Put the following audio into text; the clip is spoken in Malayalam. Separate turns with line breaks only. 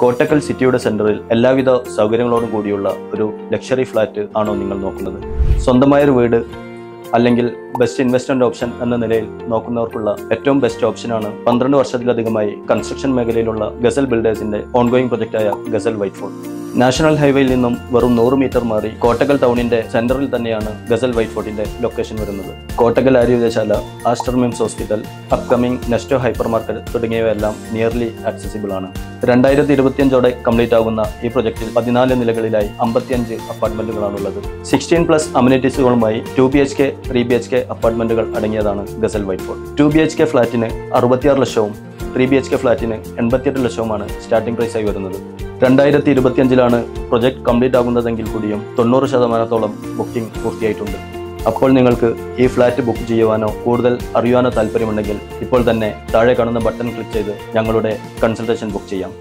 കോട്ടക്കൽ സിറ്റിയുടെ സെന്ററിൽ എല്ലാവിധ സൗകര്യങ്ങളോടും കൂടിയുള്ള ഒരു ലക്ഷറി ഫ്ലാറ്റ് ആണോ നിങ്ങൾ നോക്കുന്നത്? സ്വന്തമായൊരു വീട് അല്ലെങ്കിൽ ബെസ്റ്റ് ഇൻവെസ്റ്റ്മെന്റ് ഓപ്ഷൻ എന്ന നിലയിൽ നോക്കുന്നവർക്കുള്ള ഏറ്റവും ബെസ്റ്റ് ഓപ്ഷനാണ് പന്ത്രണ്ട് വർഷത്തിലധികമായി കൺസ്ട്രക്ഷൻ മേഖലയിലുള്ള ഗസൽ ബിൽഡേഴ്സിന്റെ ഓൺഗോയിങ് പ്രൊജക്റ്റായ ഗസൽ വൈറ്റ് ഫോർട്ട് നാഷണൽ ഹൈവേയിൽ നിന്നും വെറും നൂറ് മീറ്റർ മാറി കോട്ടകൽ ടൗണിന്റെ സെന്ററിൽ തന്നെയാണ് ഗസൽ വൈറ്റ് ഫോർട്ടിന്റെ ലൊക്കേഷൻ വരുന്നത്. Kottakkal ആരോഗ്യശാല Aster MIMS hospital upcoming Nesto hypermarket തുടങ്ങിയവയെല്ലാം നിയർലി ആക്സസിബിൾ ആണ്. രണ്ടായിരത്തി ഇരുപത്തിയഞ്ചോടെ കംപ്ലീറ്റ് ആകുന്ന ഈ പ്രൊജക്റ്റിൽ പതിനാല് നിലകളിലായി അമ്പത്തിയഞ്ച് അപ്പാർട്ട്മെന്റുകളാണുള്ളത് sixteen plus അമ്യൂണിറ്റീസുകളുമായി two B H K three B H K അപ്പാർട്ട്മെന്റുകൾ അടങ്ങിയതാണ് Ghazal white fort two B H K ഫ്ളാറ്റിന് അറുപത്തിയാറ് ലക്ഷവും ത്രീ ബി എച്ച് കെ ഫ്ളാറ്റിന് എൺപത്തിയെട്ട് ലക്ഷവുമാണ് സ്റ്റാർട്ടിംഗ് പ്രൈസായി വരുന്നത്. രണ്ടായിരത്തി ഇരുപത്തിയഞ്ചിലാണ് പ്രൊജക്ട് കംപ്ലീറ്റ് ആകുന്നതെങ്കിൽ കൂടിയും തൊണ്ണൂറ് ശതമാനത്തോളം ബുക്കിംഗ് പൂർത്തിയായിട്ടുണ്ട്. അപ്പോൾ നിങ്ങൾക്ക് ഈ ഫ്ലാറ്റ് ബുക്ക് ചെയ്യുവാനോ കൂടുതൽ അറിയുവാനോ താല്പര്യമുണ്ടെങ്കിൽ ഇപ്പോൾ തന്നെ താഴെ കാണുന്ന ബട്ടൺ ക്ലിക്ക് ചെയ്ത് ഞങ്ങളുടെ കൺസൾട്ടേഷൻ ബുക്ക് ചെയ്യാം.